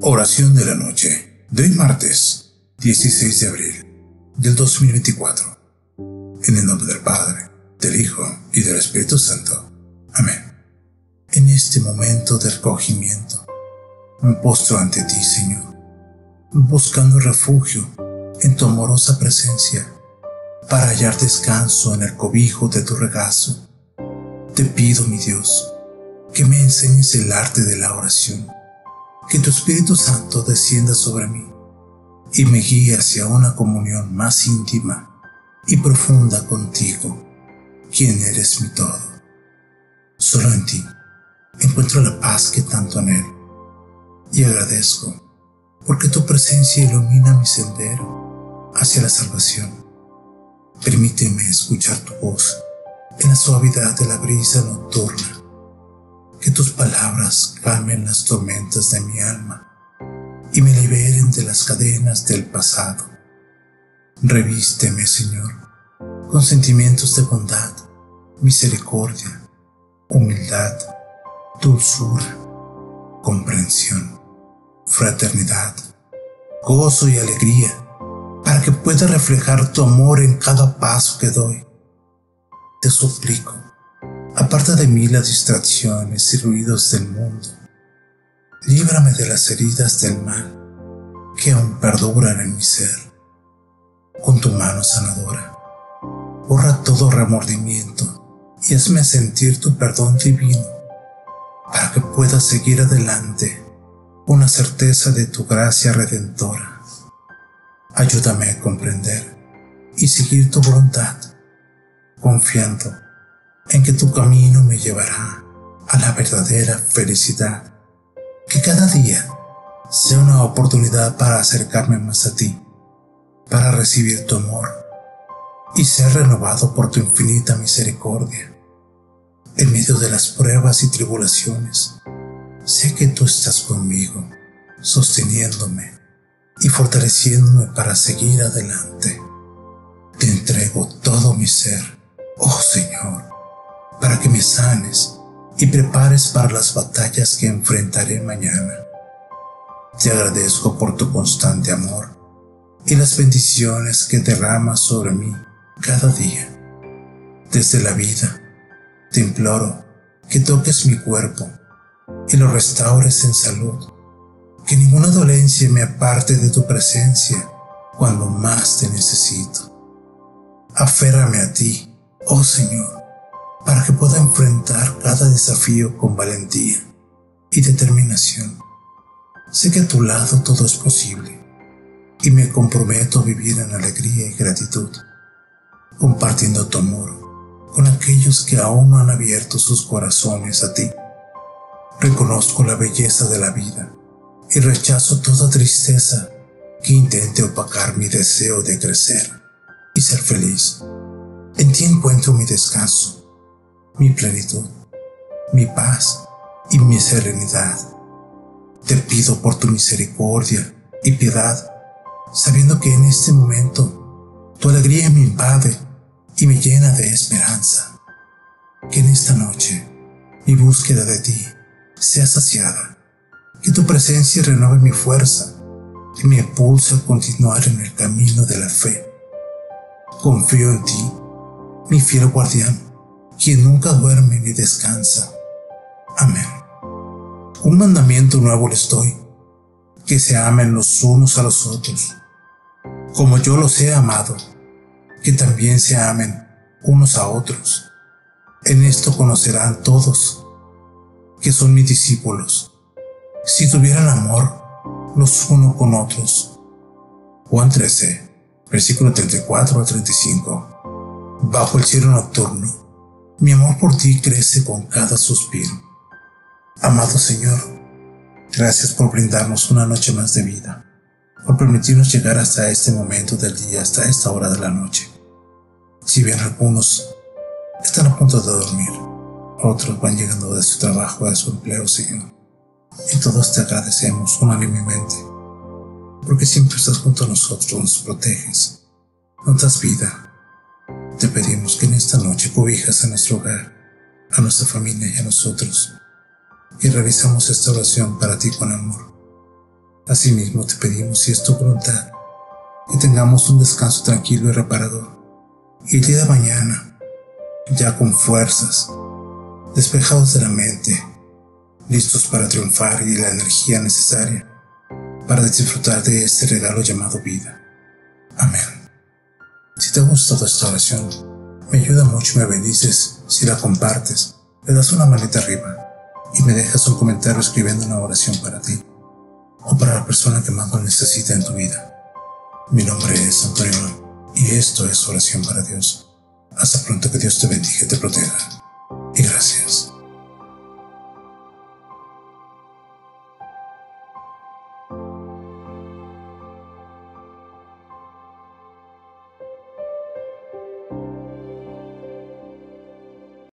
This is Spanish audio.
Oración de la noche de hoy martes 16 de abril del 2024. En el nombre del Padre, del Hijo y del Espíritu Santo. Amén. En este momento de recogimiento, me postro ante ti, Señor, buscando refugio en tu amorosa presencia para hallar descanso en el cobijo de tu regazo. Te pido, mi Dios, que me enseñes el arte de la oración que tu Espíritu Santo descienda sobre mí y me guíe hacia una comunión más íntima y profunda contigo, quien eres mi todo. Solo en ti encuentro la paz que tanto anhelo y agradezco porque tu presencia ilumina mi sendero hacia la salvación. Permíteme escuchar tu voz en la suavidad de la brisa nocturna que tus palabras calmen las tormentas de mi alma y me liberen de las cadenas del pasado. Revísteme, Señor, con sentimientos de bondad, misericordia, humildad, dulzura, comprensión, fraternidad, gozo y alegría, para que pueda reflejar tu amor en cada paso que doy. Te suplico Aparta de mí las distracciones y ruidos del mundo. Líbrame de las heridas del mal que aún perduran en mi ser. Con tu mano sanadora, borra todo remordimiento y hazme sentir tu perdón divino para que pueda seguir adelante con la certeza de tu gracia redentora. Ayúdame a comprender y seguir tu voluntad, confiando en que tu camino me llevará a la verdadera felicidad. Que cada día sea una oportunidad para acercarme más a ti, para recibir tu amor y ser renovado por tu infinita misericordia. En medio de las pruebas y tribulaciones, sé que tú estás conmigo, sosteniéndome y fortaleciéndome para seguir adelante. Te entrego todo mi ser, oh Señor me sanes y prepares para las batallas que enfrentaré mañana. Te agradezco por tu constante amor y las bendiciones que derramas sobre mí cada día. Desde la vida, te imploro que toques mi cuerpo y lo restaures en salud, que ninguna dolencia me aparte de tu presencia cuando más te necesito. Aférrame a ti, oh Señor, para que pueda enfrentar cada desafío con valentía y determinación. Sé que a tu lado todo es posible y me comprometo a vivir en alegría y gratitud, compartiendo tu amor con aquellos que aún no han abierto sus corazones a ti. Reconozco la belleza de la vida y rechazo toda tristeza que intente opacar mi deseo de crecer y ser feliz. En ti encuentro mi descanso mi plenitud, mi paz y mi serenidad. Te pido por tu misericordia y piedad, sabiendo que en este momento tu alegría me invade y me llena de esperanza. Que en esta noche mi búsqueda de ti sea saciada, que tu presencia renueve mi fuerza y me impulse a continuar en el camino de la fe. Confío en ti, mi fiel guardián quien nunca duerme ni descansa. Amén. Un mandamiento nuevo les doy, que se amen los unos a los otros, como yo los he amado, que también se amen unos a otros. En esto conocerán todos que son mis discípulos, si tuvieran amor los unos con otros. Juan 13, versículo 34 al 35. Bajo el cielo nocturno mi amor por ti crece con cada suspiro. Amado Señor, gracias por brindarnos una noche más de vida, por permitirnos llegar hasta este momento del día, hasta esta hora de la noche. Si bien algunos están a punto de dormir, otros van llegando de su trabajo, de su empleo, Señor. Y todos te agradecemos unánimemente, porque siempre estás junto a nosotros, nos proteges, nos das vida, te pedimos que en esta noche cobijas a nuestro hogar, a nuestra familia y a nosotros, y realizamos esta oración para ti con amor. Asimismo te pedimos, si es tu voluntad, que tengamos un descanso tranquilo y reparador. Y el día de mañana, ya con fuerzas, despejados de la mente, listos para triunfar y la energía necesaria para disfrutar de este regalo llamado vida. Amén. Si te ha gustado esta oración, me ayuda mucho y me bendices si la compartes, le das una manita arriba y me dejas un comentario escribiendo una oración para ti o para la persona que más lo necesita en tu vida. Mi nombre es Antonio y esto es Oración para Dios. Hasta pronto que Dios te bendiga y te proteja. Y gracias.